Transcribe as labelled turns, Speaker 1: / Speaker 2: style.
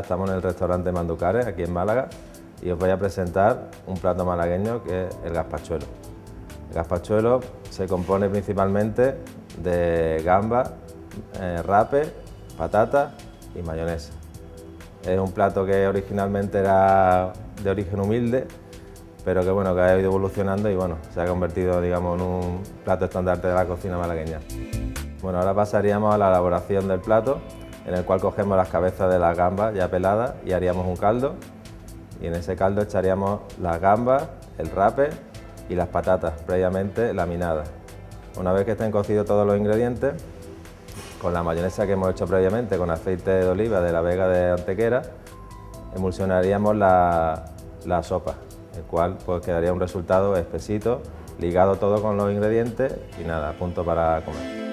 Speaker 1: Estamos en el restaurante Manducares, aquí en Málaga, y os voy a presentar un plato malagueño que es el gazpachuelo. El gazpachuelo se compone principalmente de gamba, eh, rape, patata y mayonesa. Es un plato que originalmente era de origen humilde, pero que bueno, que ha ido evolucionando y bueno, se ha convertido digamos, en un plato estandarte de la cocina malagueña. Bueno, ahora pasaríamos a la elaboración del plato, en el cual cogemos las cabezas de las gambas ya peladas y haríamos un caldo. Y en ese caldo echaríamos las gambas, el rape y las patatas previamente laminadas. Una vez que estén cocidos todos los ingredientes, con la mayonesa que hemos hecho previamente, con aceite de oliva de la Vega de Antequera, emulsionaríamos la, la sopa, el cual pues, quedaría un resultado espesito, ligado todo con los ingredientes y nada, punto para comer.